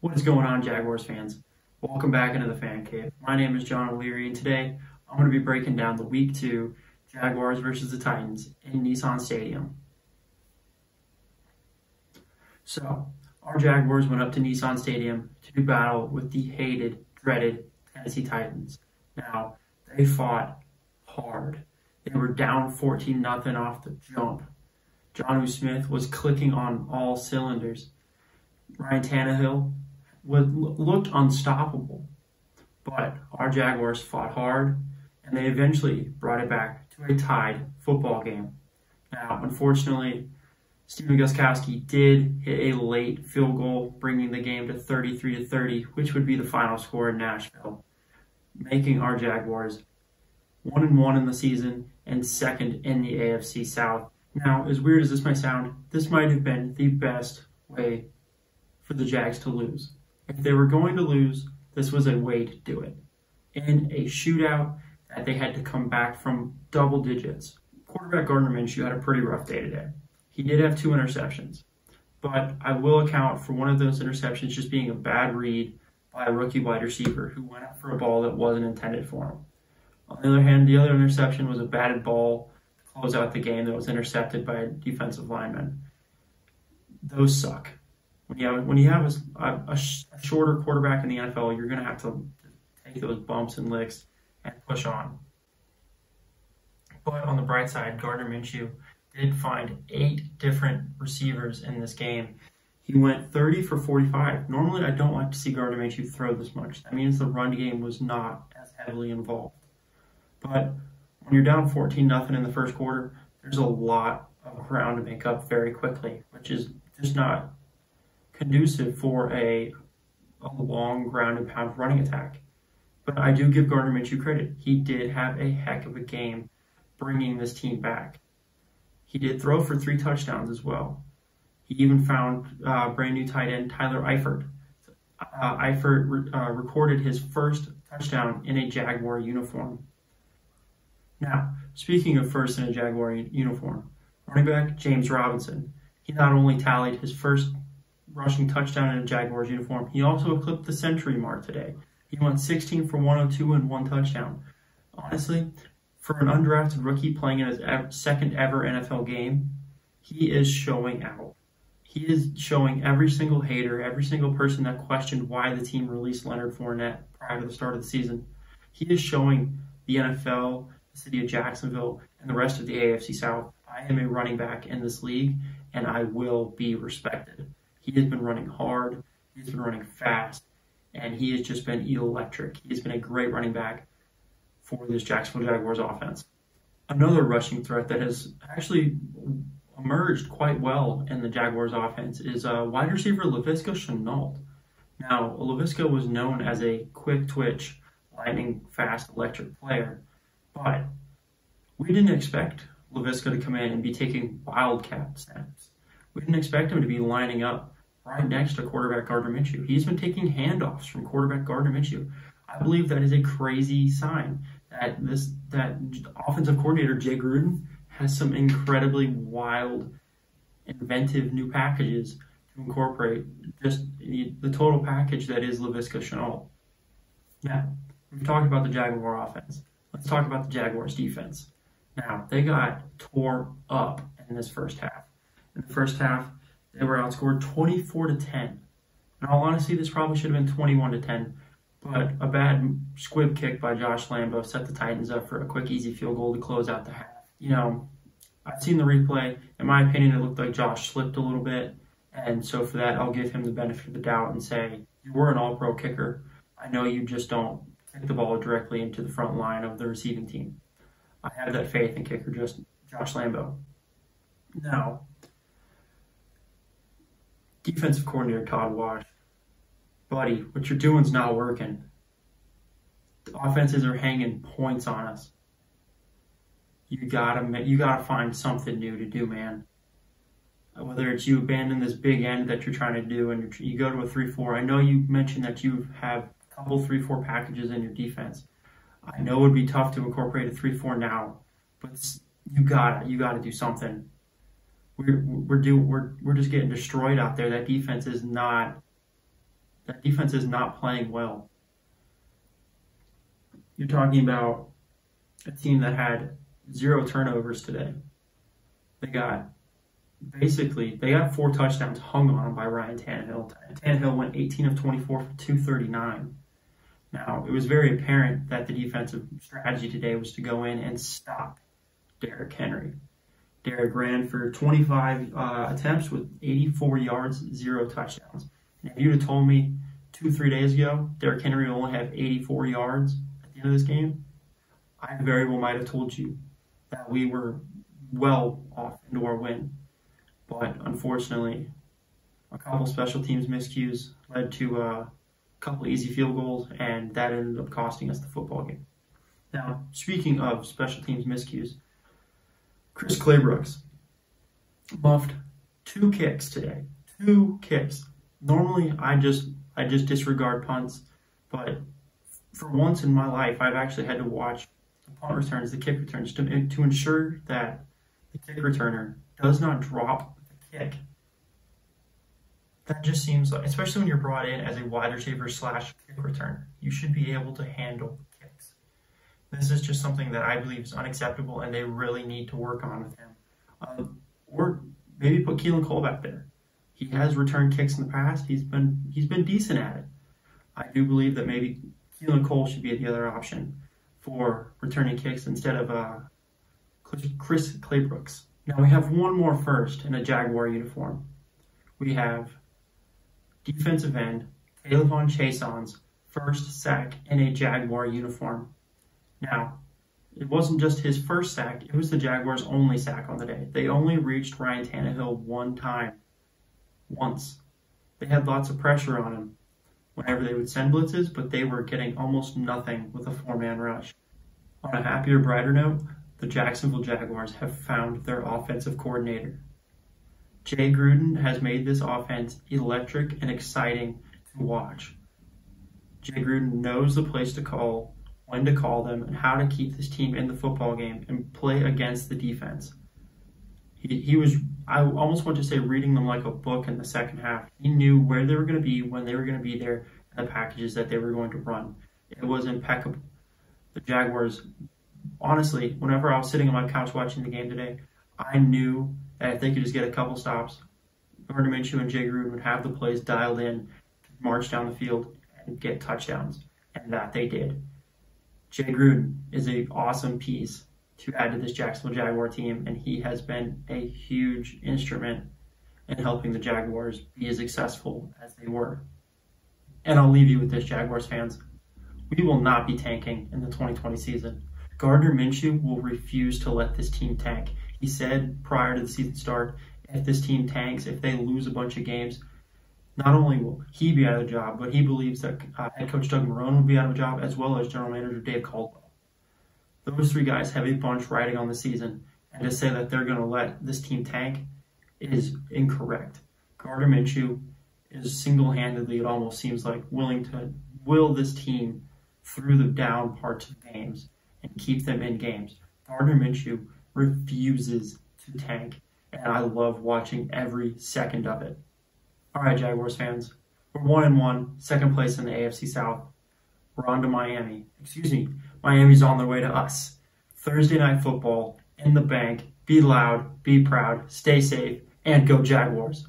What is going on, Jaguars fans? Welcome back into the Fan Cave. My name is John O'Leary, and today I'm going to be breaking down the Week 2 Jaguars versus the Titans in Nissan Stadium. So, our Jaguars went up to Nissan Stadium to do battle with the hated, dreaded Tennessee Titans. Now, they fought hard. They were down 14 0 off the jump. Jonnu Smith was clicking on all cylinders. Ryan Tannehill was, looked unstoppable. But our Jaguars fought hard, and they eventually brought it back to a tied football game. Now, unfortunately, Stephen Gostkowski did hit a late field goal, bringing the game to 33 to 30, which would be the final score in Nashville, making our Jaguars one and one in the season and second in the AFC South. Now, as weird as this might sound, this might have been the best way for the Jags to lose. If they were going to lose, this was a way to do it. In a shootout that they had to come back from double digits. Quarterback Gardner Minshew had a pretty rough day today. He did have two interceptions, but I will account for one of those interceptions just being a bad read by a rookie wide receiver who went out for a ball that wasn't intended for him. On the other hand, the other interception was a batted ball to close out the game that was intercepted by a defensive lineman. Those suck when you have when you have a, a, a shorter quarterback in the NFL, you're going to have to take those bumps and licks and push on. But on the bright side, Gardner Minshew did find eight different receivers in this game. He went 30 for 45. Normally, I don't like to see Gardner Minshew throw this much. That means the run game was not as heavily involved. But when you're down 14 nothing in the first quarter, there's a lot of ground to make up very quickly, which is just not conducive for a, a long ground and pound running attack. But I do give Gardner Minshew credit. He did have a heck of a game bringing this team back. He did throw for three touchdowns as well. He even found uh, brand new tight end Tyler Eifert. Uh, Eifert re- uh, recorded his first touchdown in a Jaguar uniform. Now, speaking of first in a Jaguar uniform, running back James Robinson. He not only tallied his first rushing touchdown in a Jaguars uniform. He also eclipsed the century mark today. He went 16 for 102 and one touchdown. Honestly, for an undrafted rookie playing in his second ever NFL game, he is showing out. He is showing every single hater, every single person that questioned why the team released Leonard Fournette prior to the start of the season. He is showing the NFL, the city of Jacksonville, and the rest of the AFC South I am a running back in this league, and I will be respected. He has been running hard, he's been running fast, and he has just been electric. He has been a great running back for this Jacksonville Jaguars offense. Another rushing threat that has actually emerged quite well in the Jaguars offense is uh, wide receiver Laviska Shenault. Now, Laviska was known as a quick twitch, lightning fast electric player, but we didn't expect Laviska to come in and be taking wildcat snaps. We didn't expect him to be lining up right next to quarterback Gardner Minshew. He's been taking handoffs from quarterback Gardner Minshew. I believe that is a crazy sign that this that offensive coordinator Jay Gruden has some incredibly wild, inventive new packages to incorporate just the, the total package that is Laviska Shenault. Now, we've talked about the Jaguar offense. Let's talk about the Jaguars defense. Now, they got tore up in this first half. In the first half, they were outscored 24 to 10. In all honesty, this probably should have been 21 to 10, but a bad squib kick by Josh Lambo set the Titans up for a quick, easy field goal to close out the half. You know, I've seen the replay. In my opinion, it looked like Josh slipped a little bit, and so for that, I'll give him the benefit of the doubt and say, You were an all pro kicker. I know you just don't kick the ball directly into the front line of the receiving team. I have that faith in kicker just Josh Lambo. Now, defensive coordinator Todd Wash, buddy, what you're doing's not working. The offenses are hanging points on us. You gotta you gotta find something new to do, man. Whether it's you abandon this big end that you're trying to do and you go to a three-four. I know you mentioned that you have a couple three-four packages in your defense. I know it would be tough to incorporate a three-four now, but you gotta you got to do something we're we're do we're we're just getting destroyed out there. That defense is not That defense is not playing well. You're talking about a team that had zero turnovers today. They got basically they got four touchdowns hung on by Ryan Tannehill. Tannehill went 18 of 24 for 239. Now it was very apparent that the defensive strategy today was to go in and stop Derrick Henry. Derrick ran for 25 uh, attempts with 84 yards, zero touchdowns. And if you'd have told me two, three days ago Derrick Henry will only have 84 yards at the end of this game, I very well might have told you that we were well off into our win. But unfortunately, a couple special teams miscues led to uh, a couple easy field goals, and that ended up costing us the football game. Now, speaking of special teams miscues, Chris Claybrooks muffed two kicks today. Two kicks. Normally, I just I just disregard punts, but for once in my life, I've actually had to watch the punt returns, the kick returns, to, to ensure that the kick returner does not drop the kick. That just seems like, especially when you're brought in as a wide receiver slash kick returner, you should be able to handle. This is just something that I believe is unacceptable, and they really need to work on with him. Um, or maybe put Keelan Cole back there. He has returned kicks in the past. He's been he's been decent at it. I do believe that maybe Keelan Cole should be the other option for returning kicks instead of uh, Chris Claybrooks. Now we have one more first in a Jaguar uniform. We have defensive end K'Lavon Chaisson's first sack in a Jaguar uniform. Now, it wasn't just his first sack, it was the Jaguars' only sack on the day. They only reached Ryan Tannehill one time. Once. They had lots of pressure on him whenever they would send blitzes, but they were getting almost nothing with a four man rush. On a happier, brighter note, the Jacksonville Jaguars have found their offensive coordinator. Jay Gruden has made this offense electric and exciting to watch. Jay Gruden knows the place to call, when to call them, and how to keep this team in the football game and play against the defense. He, he was, I almost want to say, reading them like a book in the second half. He knew where they were going to be, when they were going to be there, and the packages that they were going to run. It was impeccable. The Jaguars honestly, whenever I was sitting on my couch watching the game today, I knew that if they could just get a couple stops, Gardner Minshew and Jay Gruden would have the plays dialed in, march down the field, and get touchdowns. And that they did. Jay Gruden is an awesome piece to add to this Jacksonville Jaguar team, and he has been a huge instrument in helping the Jaguars be as successful as they were. And I'll leave you with this, Jaguars fans. We will not be tanking in the 2020 season. Gardner Minshew will refuse to let this team tank. He said prior to the season start, if this team tanks, if they lose a bunch of games, not only will he be out of the job, but he believes that uh, head coach Doug Marrone will be out of a job, as well as general manager Dave Caldwell. Those three guys have a bunch riding on the season, and to say that they're going to let this team tank is incorrect. Gardner Minshew is single-handedly, it almost seems like, willing to will this team through the down parts of games and keep them in games. Gardner Minshew refuses to tank, and I love watching every second of it. All right, Jaguars fans, we're one and one, second place in the AFC South. We're on to Miami. Excuse me, Miami's on their way to us. Thursday night football in the bank. Be loud, be proud, stay safe, and go Jaguars.